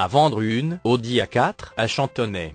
À vendre une Audi A4 à Chantonnay.